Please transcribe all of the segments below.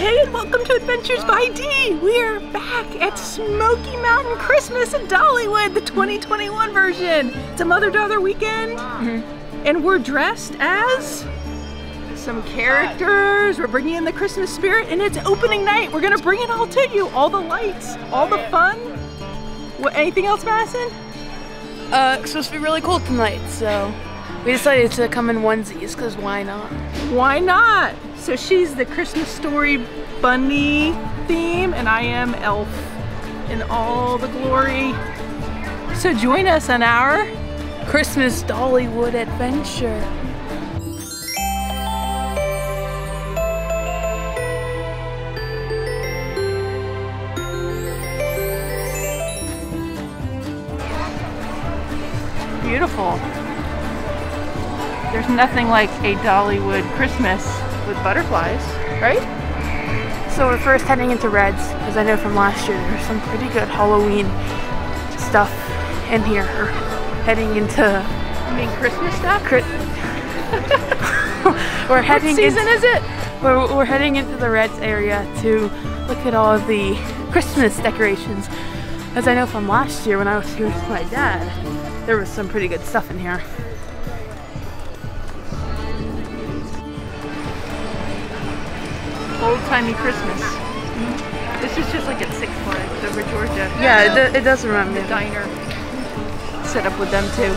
Hey, and welcome to Adventures by D. We are back at Smoky Mountain Christmas in Dollywood, the 2021 version. It's a mother-daughter weekend, mm -hmm. and we're dressed as some characters. We're bringing in the Christmas spirit, and it's opening night. We're gonna bring it all to you. All the lights, all the fun. What, anything else, Madison? Uh, it's supposed to be really cold tonight, so we decided to come in onesies, because why not? Why not? So she's the Christmas story bunny theme and I am elf in all the glory. So join us on our Christmas Dollywood adventure. Beautiful. There's nothing like a Dollywood Christmas with butterflies, right? So we're first heading into Reds, because I know from last year there's some pretty good Halloween stuff in here. We're heading into... You mean Christmas stuff? Chri we're heading what season into, is it? We're, we're heading into the Reds area to look at all of the Christmas decorations. As I know from last year when I was here with my dad, there was some pretty good stuff in here. Old-timey Christmas. This is just like at Six Flags over Georgia. Yeah, it, it does remind me. The diner. Set up with them too.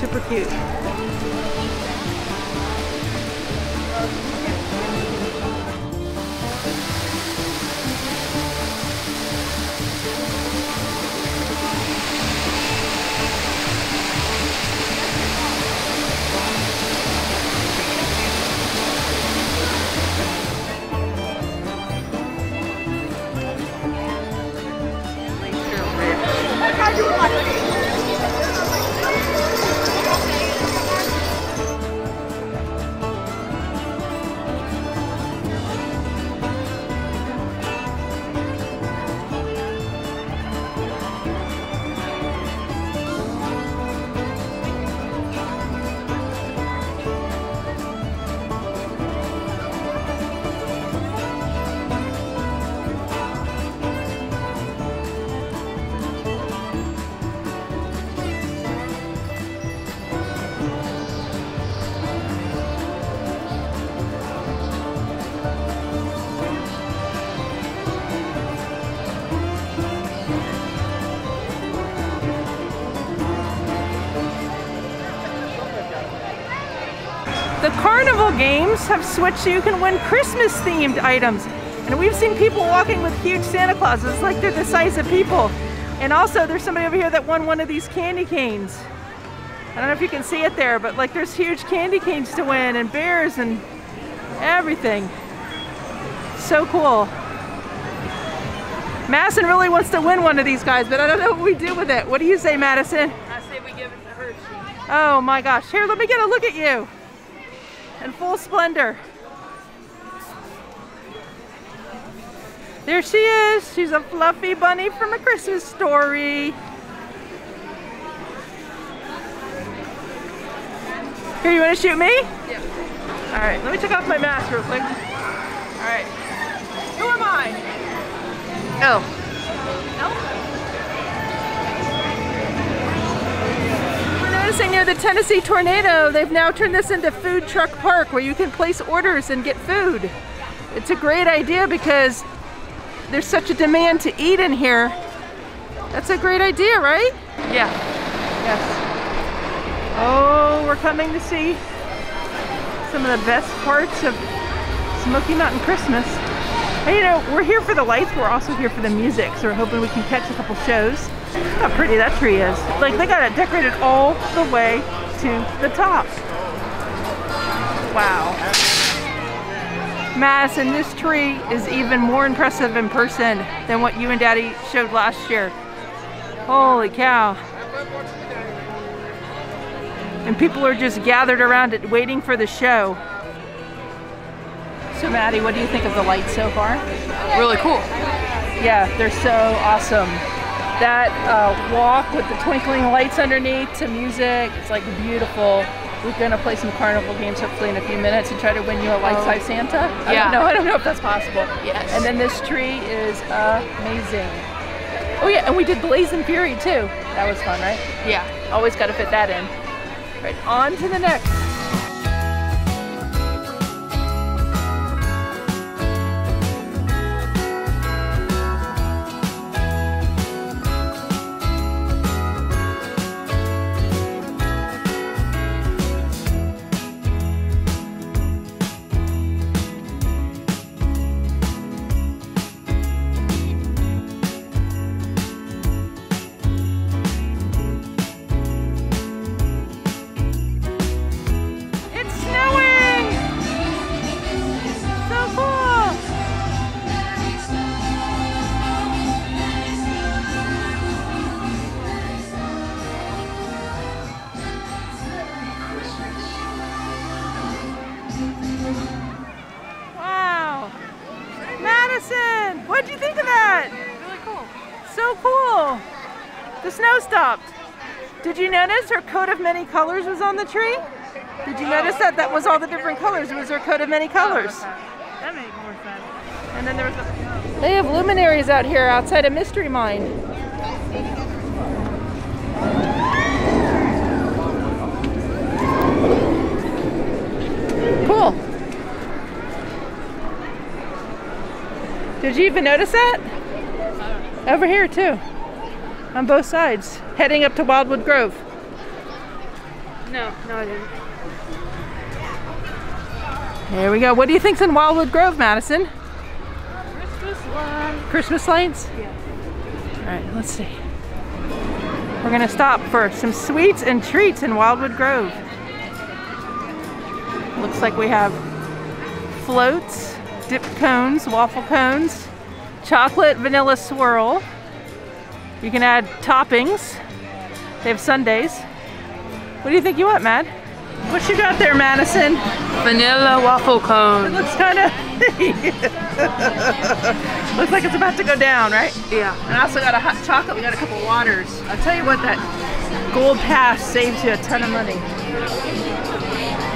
Super cute. Games have switched so you can win Christmas themed items. And we've seen people walking with huge Santa Clauses like they're the size of people. And also there's somebody over here that won one of these candy canes. I don't know if you can see it there, but like there's huge candy canes to win and bears and everything. So cool. Madison really wants to win one of these guys, but I don't know what we do with it. What do you say, Madison? I say we give it to her. Oh my gosh. Here, let me get a look at you in full splendor. There she is. She's a fluffy bunny from a Christmas story. Here, you want to shoot me? Yeah. All right, let me take off my mask real quick. All right. Who am I? Oh. Noticing near the Tennessee Tornado, they've now turned this into Food Truck Park where you can place orders and get food. It's a great idea because there's such a demand to eat in here. That's a great idea, right? Yeah. Yes. Oh, we're coming to see some of the best parts of Smoky Mountain Christmas. And you know, we're here for the lights, we're also here for the music, so we're hoping we can catch a couple shows. Look how pretty that tree is. Like they got it decorated all the way to the top. Wow. Madison, this tree is even more impressive in person than what you and Daddy showed last year. Holy cow. And people are just gathered around it waiting for the show. So Maddie, what do you think of the lights so far? Really cool. Yeah, they're so awesome. That uh, walk with the twinkling lights underneath to music, it's like beautiful. we're gonna play some carnival games hopefully in a few minutes and try to win you a life-size Santa. I Yeah. don't. I don't know if that's possible. Yes. And then this tree is amazing. Oh yeah, and we did Blazing Fury too. That was fun, right? Yeah. Always got to fit that in. Right, on to the next. So cool! The snow stopped. Did you notice her coat of many colors was on the tree? Did you notice that that was all the different colors? It was her coat of many colors. That made more sense. And then there was a... They have luminaries out here outside a Mystery Mine. Cool. Did you even notice that? Over here too. On both sides. Heading up to Wildwood Grove. No, no, I didn't. There we go. What do you think's in Wildwood Grove, Madison? Christmas one. Christmas lights? Yeah. All right, let's see. We're gonna stop for some sweets and treats in Wildwood Grove. Looks like we have floats, dip cones, waffle cones, chocolate vanilla swirl. You can add toppings. They have sundaes. What do you think you want, Mad? What you got there, Madison? Vanilla waffle cone. It looks kind of looks like it's about to go down, right? Yeah. And I also got a hot chocolate. We got a couple waters. I'll tell you what, that gold pass saves you a ton of money.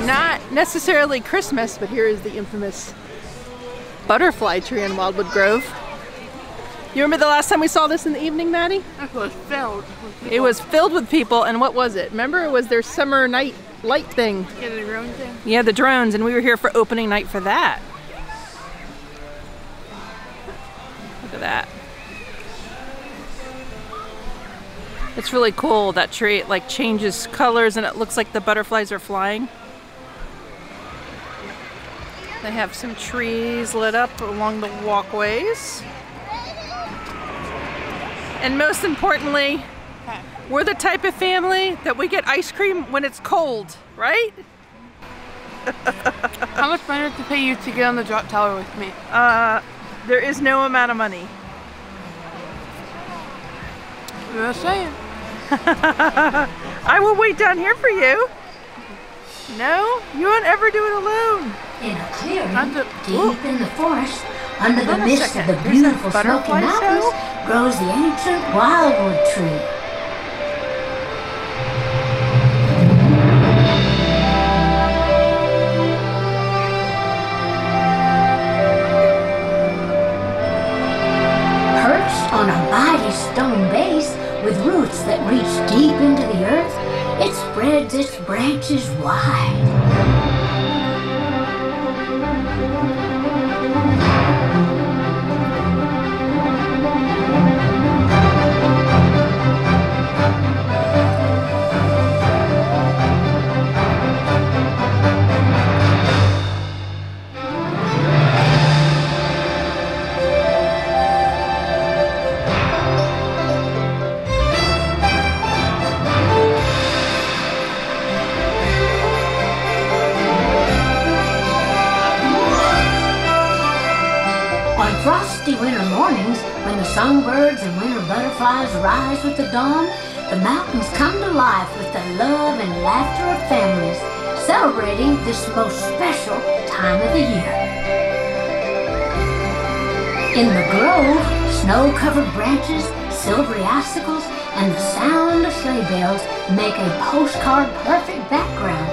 Not necessarily Christmas, but here is the infamous butterfly tree in Wildwood Grove. You remember the last time we saw this in the evening, Maddie? That was filled. with It was filled with people, and what was it? Remember, it was their summer night light thing. Get a own thing. Yeah, the drones, and we were here for opening night for that. Look at that. It's really cool that tree. It like changes colors and it looks like the butterflies are flying. They have some trees lit up along the walkways. And most importantly, we're the type of family that we get ice cream when it's cold, right? How much money to pay you to get on the drop tower with me? Uh, there is no amount of money. Just saying. I will wait down here for you. No, you won't ever do it alone. In a clearing Under- deep oh! in the forest, under the Hold on a mist of the beautiful Smoky Mountains, show? grows the ancient wildwood tree. Perched on a mighty stone base with roots that reach deep into the earth, it spreads its branches wide. Thank you. Winter mornings, when the songbirds and winter butterflies rise with the dawn, the mountains come to life with the love and laughter of families, celebrating this most special time of the year. In the grove, snow-covered branches, silvery icicles, and the sound of sleigh bells make a postcard perfect background.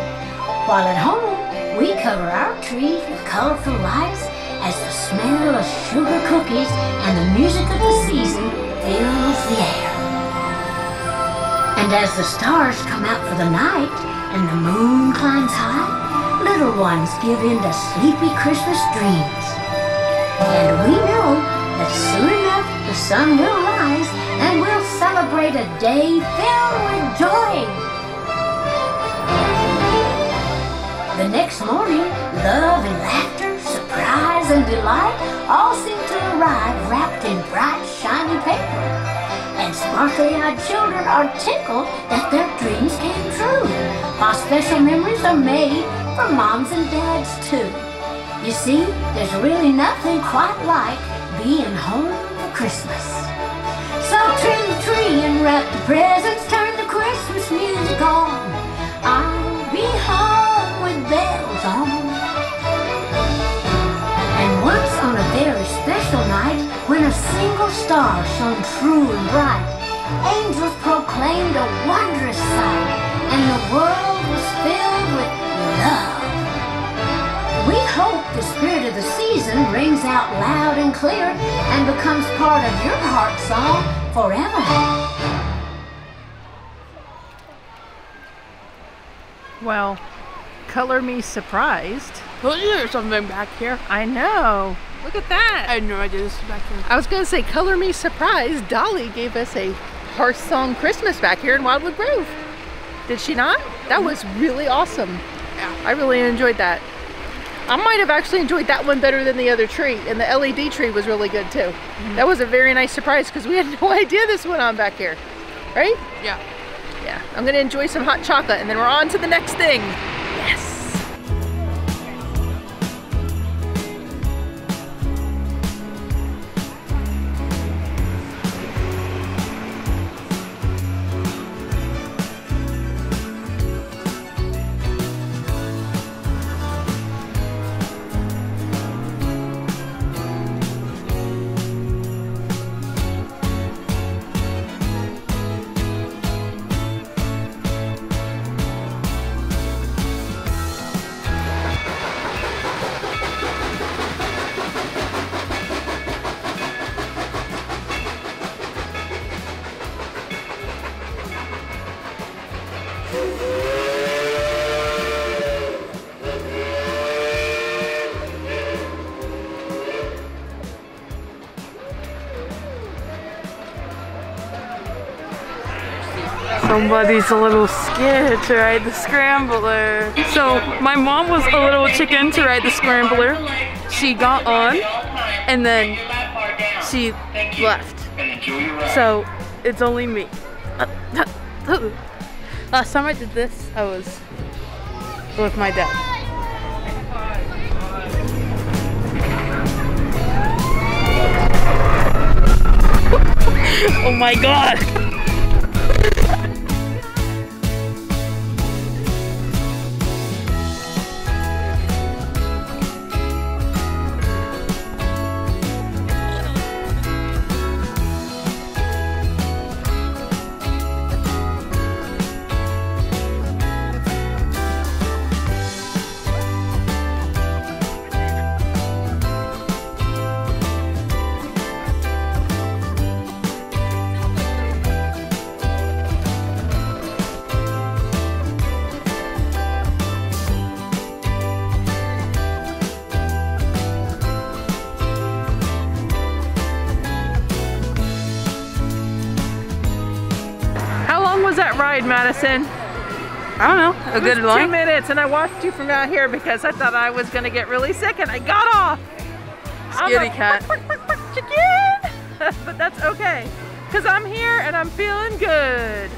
While at home, we cover our trees with colorful lights as the smell of sugar cookies and the music of the season fills the air. And as the stars come out for the night and the moon climbs high, little ones give in to sleepy Christmas dreams. And we know that soon enough the sun will rise and we'll celebrate a day filled with joy. The next morning, love and laughter, and delight all seem to arrive wrapped in bright, shiny paper. And sparkly-eyed children are tickled that their dreams came true, while special memories are made for moms and dads too. You see, there's really nothing quite like being home for Christmas. So trim the tree and wrap the presents, a single star shone true and bright, angels proclaimed a wondrous sight, and the world was filled with love. We hope the spirit of the season rings out loud and clear and becomes part of your heart song forever. Well, color me surprised. Well, there's something back here. I know. Look at that. I had no idea this was back here. I was going to say, color me surprised. Dolly gave us a Hearth Song Christmas back here in Wildwood Grove. Did she not? That was really awesome. Yeah. I really enjoyed that. I might have actually enjoyed that one better than the other tree, and the LED tree was really good too. Mm-hmm. That was a very nice surprise because we had no idea this went on back here, right? Yeah. Yeah, I'm gonna enjoy some hot chocolate and then we're on to the next thing. Somebody's a little scared to ride the scrambler. So my mom was a little chicken to ride the scrambler. She got on and then she left. So it's only me. Last time I did this, I was with my dad. oh my god! Ride, Madison? I don't know, a It was good two line. minutes, and I watched you from out here because I thought I was gonna get really sick, and I got off. I'm Scaredy like, cat. "Bark, bark, bark, bark, chicken!" but that's okay, cause I'm here and I'm feeling good.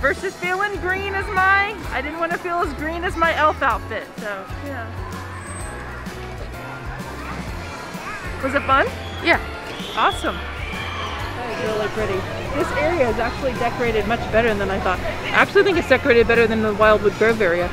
Versus feeling green as my, I didn't want to feel as green as my elf outfit, so yeah. Was it fun? Yeah. Awesome. That is really pretty. This area is actually decorated much better than I thought. I actually think it's decorated better than the Wildwood Grove area.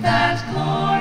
That glorious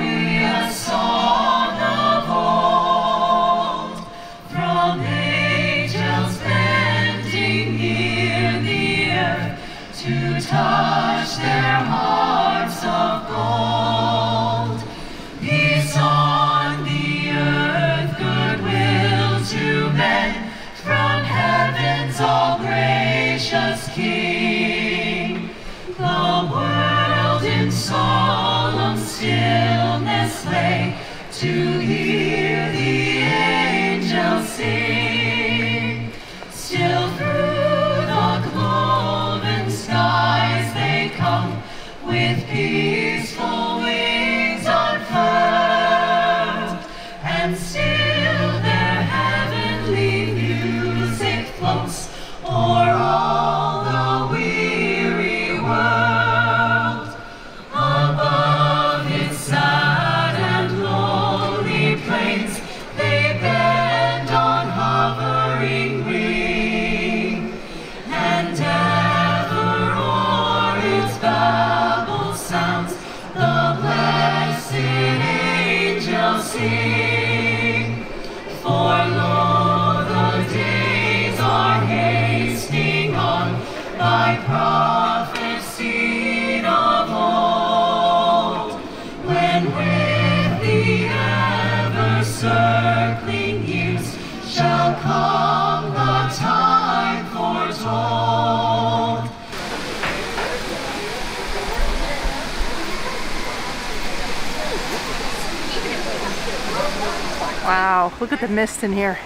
to hear the angels sing. Still through the cloven skies they come with peaceful circling years shall come the time foretold. Wow, look at the mist in here.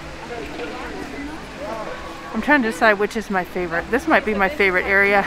I'm trying to decide which is my favorite. This might be my favorite area.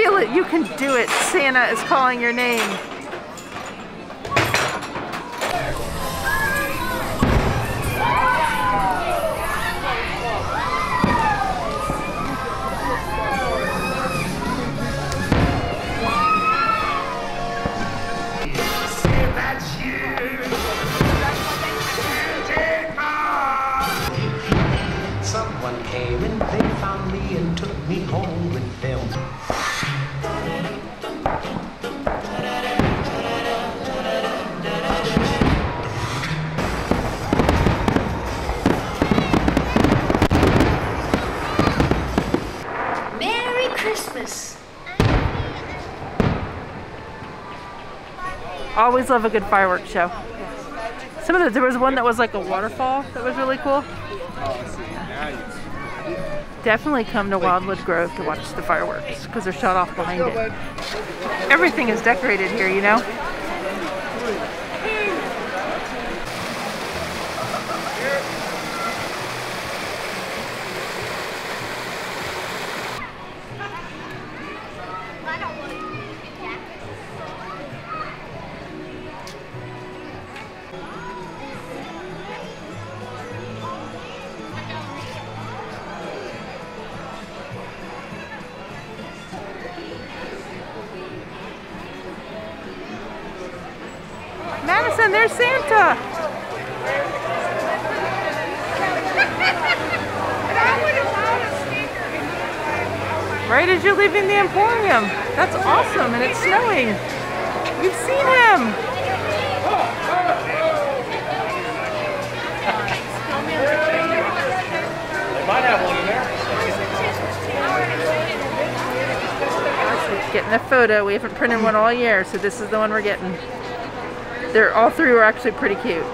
Feel it. You can do it. Santa is calling your name. Christmas. Always love a good fireworks show. Some of the, there was one that was like a waterfall that was really cool. Definitely come to Wildwood Grove to watch the fireworks because they're shot off behind it. Everything is decorated here, you know? Madison, there's Santa. Right as you're leaving the Emporium. That's awesome, and it's snowing. You've seen him. Getting a photo. We haven't printed one all year, so this is the one we're getting. They're all three were actually pretty cute.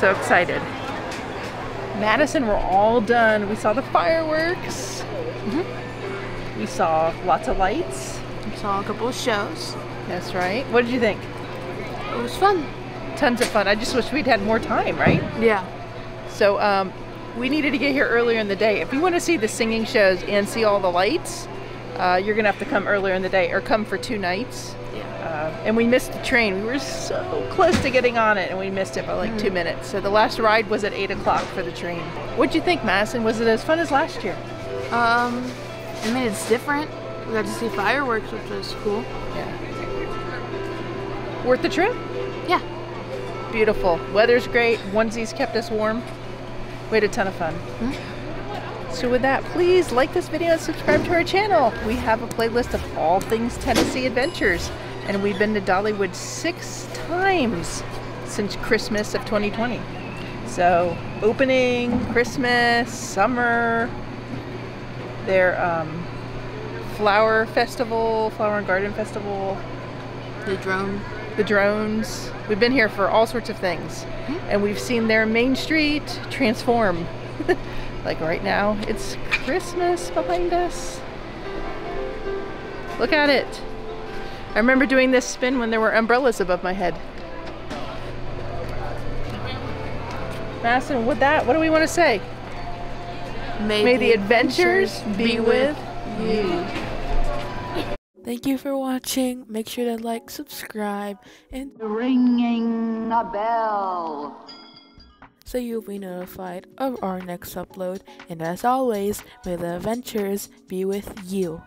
So excited. Madison, we're all done. We saw the fireworks. We saw lots of lights. We saw a couple of shows. That's right. What did you think? It was fun. Tons of fun. I just wish we'd had more time, right? Yeah. So um, we needed to get here earlier in the day. If you want to see the singing shows and see all the lights, Uh, you're gonna have to come earlier in the day or come for two nights. Uh, and we missed the train. We were so close to getting on it, and we missed it by like two minutes. So the last ride was at eight o'clock for the train. What'd you think, Madison? Was it as fun as last year? Um, I mean, it's different. We got to see fireworks, which was cool. Yeah. Worth the trip? Yeah. Beautiful. Weather's great. Onesies kept us warm. We had a ton of fun. So with that, please like this video and subscribe to our channel. We have a playlist of all things Tennessee adventures. And we've been to Dollywood six times since Christmas of 2020. So opening, Christmas, summer, their um, flower festival, flower and garden festival, The drone. the drones. We've been here for all sorts of things. And we've seen their main street transform. like right now, it's Christmas behind us. Look at it. I remember doing this spin when there were umbrellas above my head. Madison, with that, what do we want to say? May the adventures be with you. Thank you for watching. Make sure to like, subscribe, and ringing a bell. so you'll be notified of our next upload. And as always, may the adventures be with you.